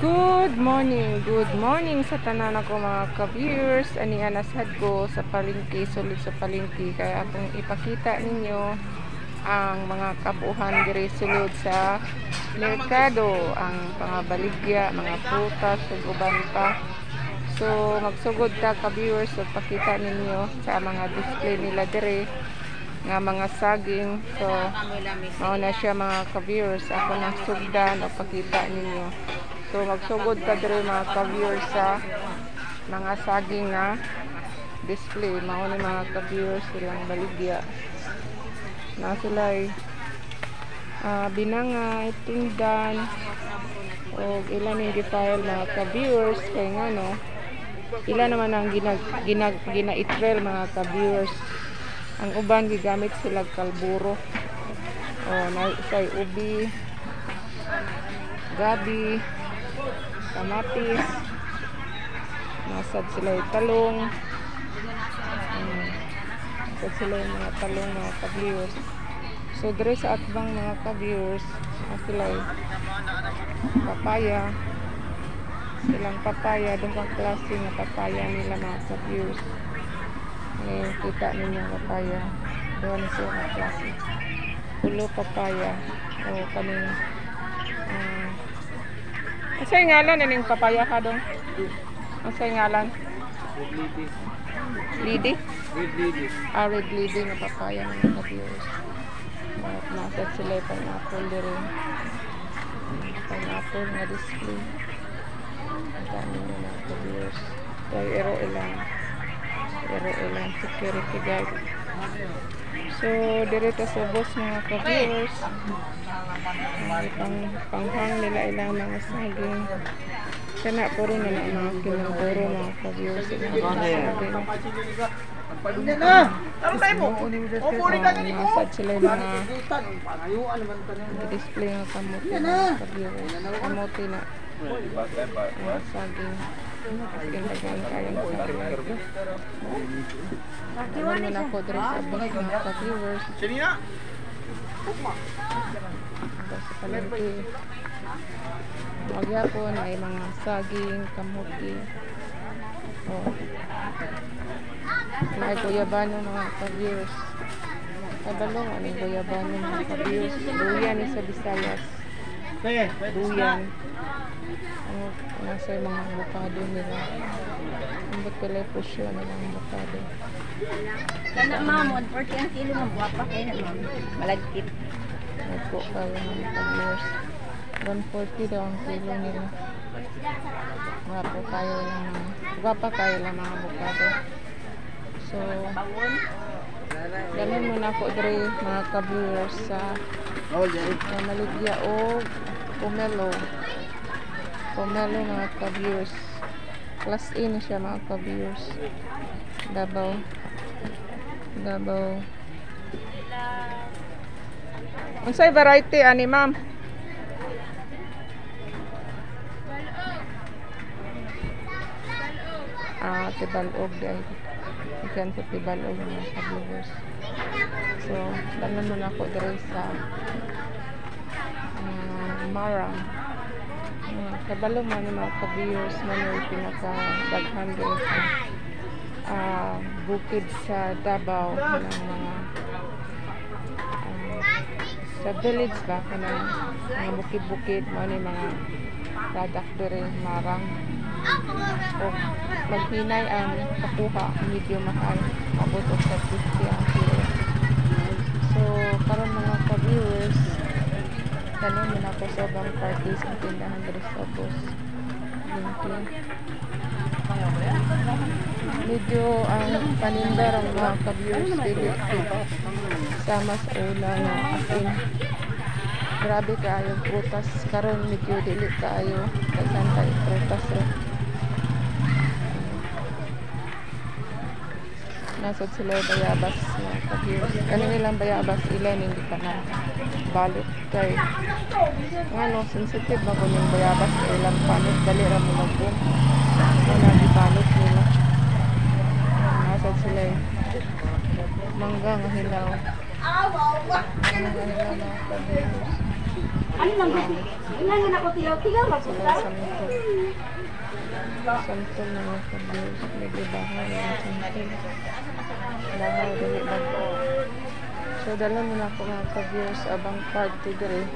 Good morning, good morning sa tanan ako mga ka-viewers. Ani anasad ko sa palengke, sulod sa palengke. Kaya akong ipakita ninyo ang mga kabuhan diri sulod sa merkado. Ang mga baligya, mga prutas, uban pa. So, magsugod ta ka-viewers so pakita ninyo sa mga display nila diri nga mga saging. So, mao na siya mga ka-viewers. Ako na sugdan o pakita ninyo. So magsugod ta diri mga ka-viewers sa mga saging nga display. Mao ni mga ka-viewers silang baligya. Na sila ay ah, binangay, tingdan, o ilan yung gifile mga ka-viewers kay nga no ila naman ang ginag, ginag, gina-itrail mga ka-viewers ang uban gigamit sila kalburo o na isay ubi gabi kamatis. Nasad sila yung talong. Hmm. nasad sila yung mga talong mga ka-viewers. So dire sa atbang mga ka-viewers na sila yung papaya. Silang papaya doon kang klase ng papaya nila mga ka-viewers. Ngayon kita ninyo papaya. Doon sila mga klase. Pulo papaya. O kaning uh, Asa yung ngalan aning papaya ka dong? Asa yung ngalan? Red lady. Lidi? Red lady. Ah, red lidi nga papaya ng mga viewers. Nasa sila yung pineapple din. Pineapple nga display. Ang dami nyo mga viewers. Kaya ero ilang. Ero ilang security guard. So, dirito sa boss mga ka-viewers. Ay, pang, panghang nila ilang mga saging. Kana puro na na mga kinaguro mga ka-viewers. Ilang mga saging. Pagpadunan na! Taro tayo mo! Opo, rin ka ganito! Nasad sila yung mga na. display ng kamote mga na. ka-viewers. Kamote na mga saging. Ano na ko dito sa boss mga ka-viewers. Sinina! Tapos sa palengke. Magyapon ay mga saging, kamuti. Oh. May guyabano mga ka-viewers. Kabalong ano guyabano mga ka-viewers. Duyan ni sa Visayas. Sige, Duyan. Ano, nasa yung mga bukado nila. Ang ba't pala yung presyo nila ang bukado. Kana mamon, 40 ang kilo ng guwapa kayo na ma'am. Malagkit. Opo kayo mga ka-viewers. 140 daw ang kilo nila. Mga po kayo lang mga, guwapa kayo lang mga bukado. So, ganun muna po dre mga ka-viewers sa Oh, uh, maligya o pomelo. Pomelo mga ka-viewers. Class A na siya mga ka-viewers. Dabaw. Dabaw. Ang say variety ani ma'am? Ah, tibalog dahil ikan sa tibalog mga ka-viewers. So, dalan mo na ako diri sa uh, Marang. Uh, kabalo man ng mga ka-viewers man yung pinaka-daghan diri sa ah, bukid sa Davao ng mga ah, sa village ba kanang mga bukid-bukid mo ni mga product diri Marang. O maghinay ang kakuha medyo mahal abot og sa 50 ang kilo. So karon mga ka-viewers kanon man ako sa bang parties ang tindahan diri sa Linky. medyo ang panindar ang mga ka-viewers sama sa una nga akin grabe kaayo prutas. Karon medyo dili kaayo daghan tayo prutas ro nasod sila yung bayabas mga ka-viewers ano nilang bayabas? Ilan hindi pa na. Balot kay ano sensitive ako yung bayabas. Kay ilang panot dali ra mo mag-boom. Wala di balot nila. Nasod sila yung mangga nga hilaw. Ano lang kasi? Ilangan ako tilaw. Tilaw lang po Sila. Santol na mga ka-viewers. Medyo bahaw na yung santol. Bahaw dali bago. So, dala mo na ako mga ka-viewers abang party dire.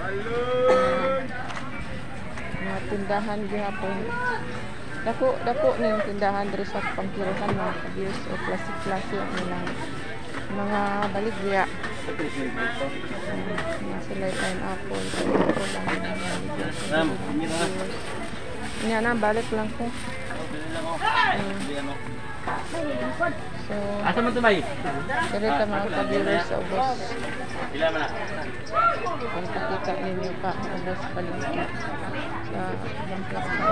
Uh, mga tindahan gihapon. Dako, dako na yung tindahan dire sa pangkiruhan mga ka-viewers o klase-klase ang ilang mga baligya. Um, mga sila yung pineapple, pineapple lang yung mga baligya. Ma'am, hindi na. Balik lang ko. So, Asa man tumay? ganito mga ka-viewers sa ubos. Pila man na? Kung pakita ninyo pa ang ubos palingki sa pwesto.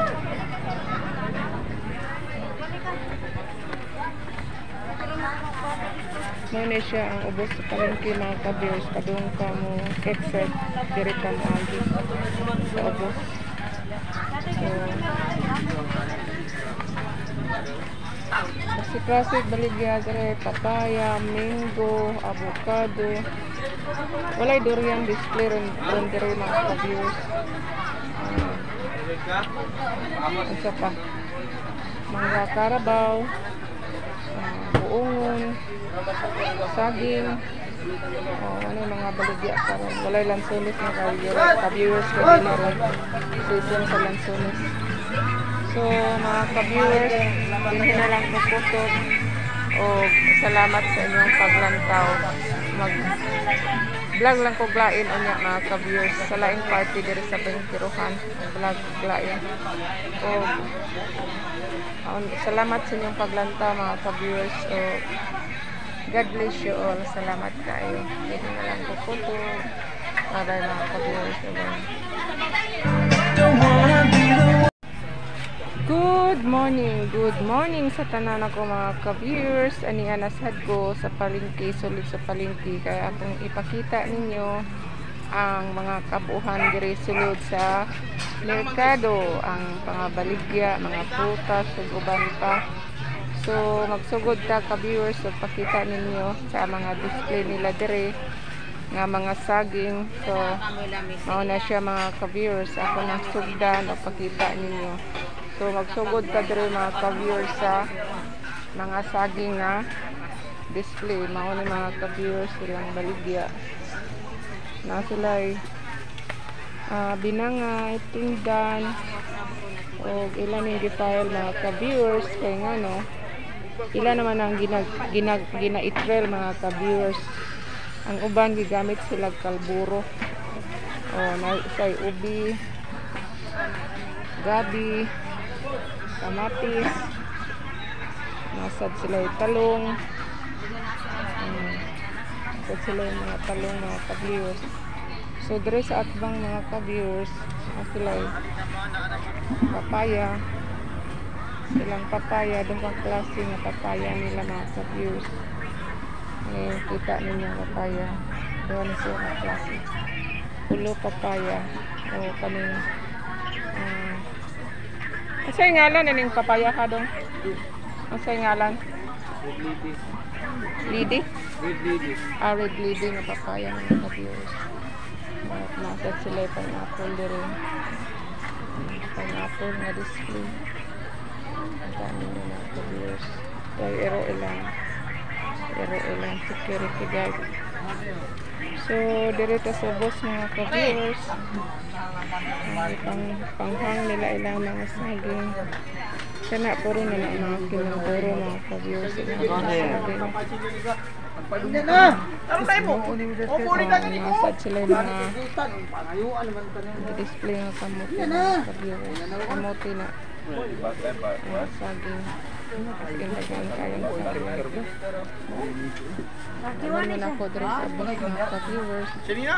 Muna siya ang ubos sa palengke mga ka-viewers. Padung ka mo exit, diri ka mo agi sa ubos. Kasi classic baligya dire papaya, mango, avocado. Walay durian display ron ron dire mga ka-viewers. Uh, isa pa. Mga karabaw, ah, buongon, saging, oh, ano yung mga baligya? Karon walay lansones na ka-viewers ko din na ron season sa lansones. So mga ka-viewers hindi na lang kukutot o salamat sa inyong paglantaw. Mag vlog lang ko glain unya mga ka-viewers sa laing party diri sa Bengkiruhan vlog glain. O um, salamat sa inyong paglantaw mga ka-viewers o God bless you all. Salamat kayo. Hindi na lang ko po to. Para mga ka-viewers. Bye-bye. Good morning, good morning sa tanan ako mga ka-viewers. Ani anasad ko sa palengke, sulit sa palengke. Kaya akong ipakita ninyo ang mga kabuhan diri sulod sa merkado, ang mga baligya, mga prutas, ug uban pa. So magsugod ta ka-viewers ug pakita ninyo sa mga display nila diri nga mga saging. So mao na siya mga ka-viewers. Ako nang sugdan o pakita ninyo. So magsugod ka diri mga ka-viewers sa mga saging nga display. Mao ni mga ka-viewers silang baligya. Na sila ay ah, binangay, tindan, o ilan yung gifile mga ka-viewers kay nga no ila naman ang ginag ginag ginaitrel mga ka-viewers. Ang uban gigamit sila kalburo. O na say ubi gabi kamatis. Nasad sila yung talong. Mm, nasad sila yung mga talong mga ka-viewers. So dire sa atbang mga ka-viewers sila yung papaya silang papaya doon pang klase ng papaya nila mga ka-viewers ngayon kita ninyo papaya doon siya ang klase pulo papaya o kaning uh, asa yung ngalan na ning papaya ka doon asa yung ngalan lady. Red lady. ah red lidi na papaya mga ka-viewers at nasa sila yung pineapple din pineapple nga display ang dami nyo mga ka-viewers kaya ero ilang ero ilang security guard. So direta sa boss mga ka-viewers. Ang pang, panghang nila ilang mga saging. Kana puro na lang mga kinaguro mga ka-viewers. Ilang mga saging. Pagpalunan na. Taro tayo mo. Opo ni kagani ko. Nasad sila yung mga na. display ng kamote kamote na mga saging Kintagan kayong saging Ano na ako dito sa abos mga ka-viewers Sini na.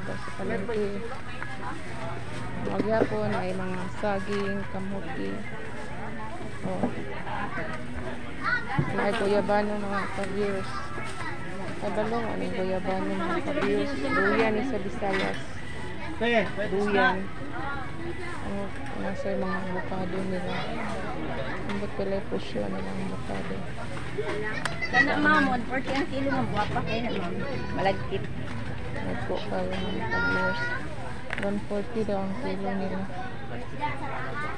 Ito sa ay mga saging, kamote Oh. May guyabano mga ka-viewers Ay balong ano yung guyabano mga ka-viewers sa Visayas Kaya. duyan. Ano, nasa yung mga avocado nila. Ang ba't pala yung presyo nila ang avocado. Kana mamon, 40 ang kilo ng guwapa kayo na ma'am. Malagkit. Ito kayo mga ka-viewers. 140 daw ang kilo nila.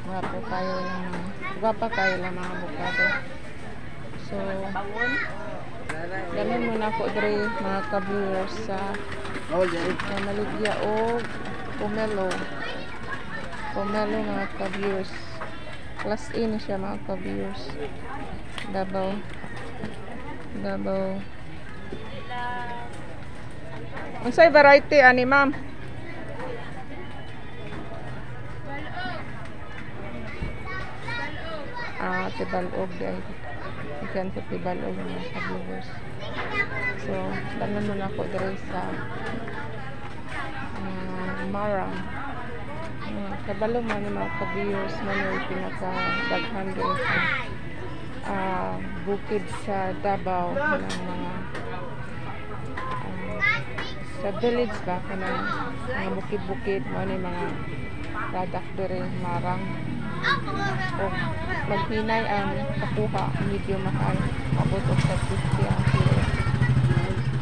Gwapo kayo lang. Gwapa kayo lang mga avocado. So, Dalhin mo na ako dre mga ka-viewers sa Oh, maligya o pomelo. Pomelo mga ka-viewers. Class A na siya mga ka-viewers. Dabaw. Dabaw. Unsay variety ani ma'am? Ah, tibalog di ay. Ikan sa tibalog mga ka-viewers. So, dalan mo na ako dere sa Marang. Uh, kabalo man mga ka-viewers man yung pinaka-daghan dere sa ah, bukid sa Davao ng mga ah, sa village ba kanang mga bukid-bukid mo ni mga product dere Marang. O maghinay ang kakuha medyo mahal abot og sa 50 ang kilo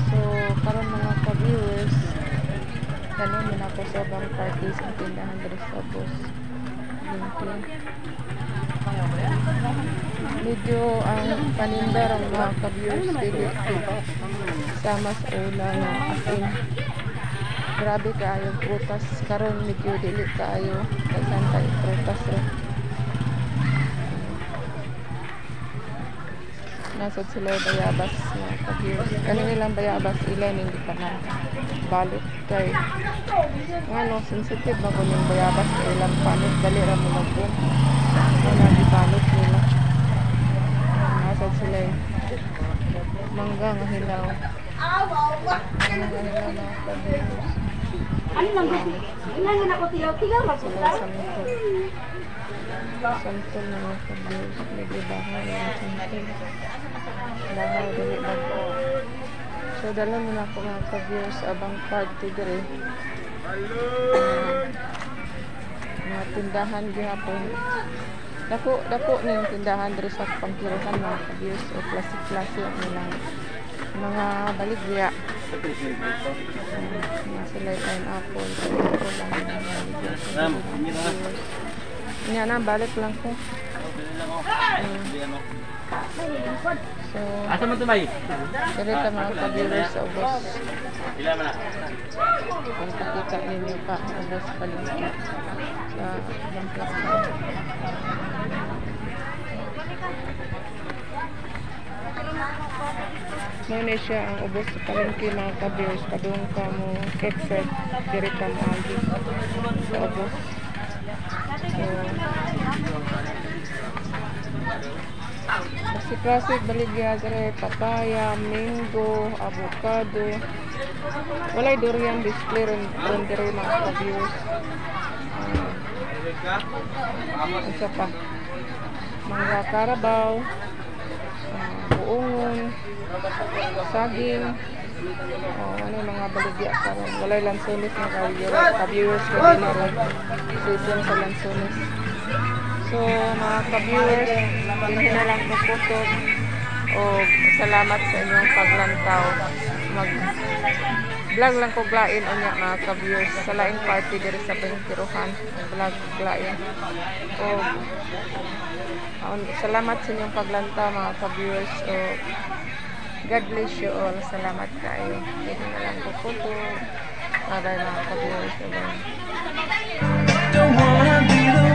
so karon mga ka-viewers tanong mo na ako sa bang parties ang tindahan dito sa bus medyo ang paninda ang mga ka-viewers dili sama sa ula na akin grabe kaayo prutas karon medyo dili kaayo kay prutas ro nasod sila bayabas mga ka-viewers. Kani nilang bayabas? Ilan hindi pa na balot kay nga no sensitive ba ko yung bayabas. Kay ilang panit dali ra mo magbun wala di balot nila nasod sila yung mangga nga hilaw mangga? Nga hilaw Ano lang gusto? Ilan ako tilaw-tilaw sila magpunta? santol na mga ka-viewers medyo bahay yung santol bahay dili bago so dala mo na ako mga ka-viewers abang party dire Ah, mga tindahan gihapon dako dako na yung tindahan dire sa pangkiruhan mga ka-viewers o klase-klase ang nilang mga baligya mga sila yung pineapple pineapple lang yung baligya Ma'am, hindi na. Nya na, balik lang ko. Mm. So, Asa man to bay? ganito mga ka-viewers sa ubos. Ila man na. Kung pakita ninyo pa, ubos palinski sa plasma. Muna siya ang ubos sa palengke mga ka-viewers. Padung ka mo exit, diri ka mo agi sa ubos. So, kasi klasik baligya dire papaya, mango, avocado. Walay durian display ron ron dire mga ka-viewers. Ah, isa pa. Mga karabaw, ah, buongon, saging, oh, ano mga baligya karon. Walay lansones na ka-viewers. Ka-viewers ko din ron. Season sa lansones. So, mga ka-viewers, dinhin na lang ko po o salamat sa inyong paglantaw. Mag vlog lang ko glain unya mga ka-viewers sa laing party diri sa Pengkiruhan. Vlog glain. O salamat sa inyong paglantaw mga ka-viewers. O God bless you all. Salamat kayo. Dinhin na lang ko po Para mga ka-viewers. Bye.